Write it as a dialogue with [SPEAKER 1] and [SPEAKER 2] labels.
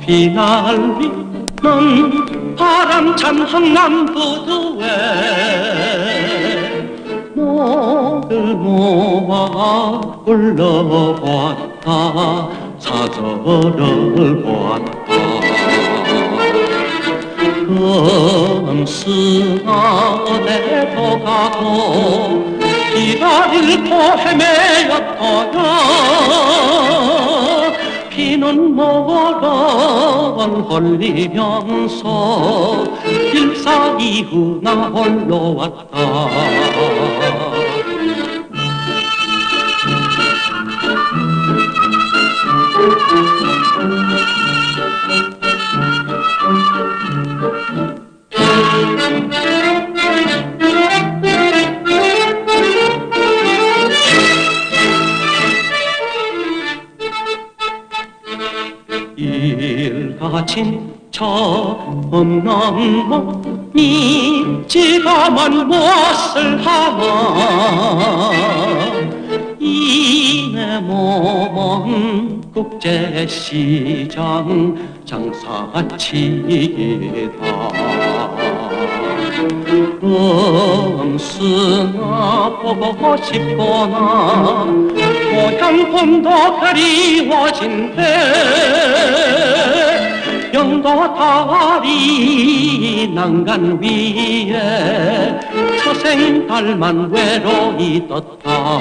[SPEAKER 1] 휘날리는 바람찬 흥남부두에 너를 모아 불러봤다. 사절을 보았다. 금스나 어디도 가도 기다릴 포 헤매였더냐 피는 모건 헐리면서 일사이후 나 홀로 왔다 일가친 처음 넘보니 지가만 무엇을 하나 이내 몸은 국제시장 장사치기다 음쓰나 보고 싶거나. 고향 봄도 그리워진대. 영도 다리 난간 위에 초생 달만 외로이 떴다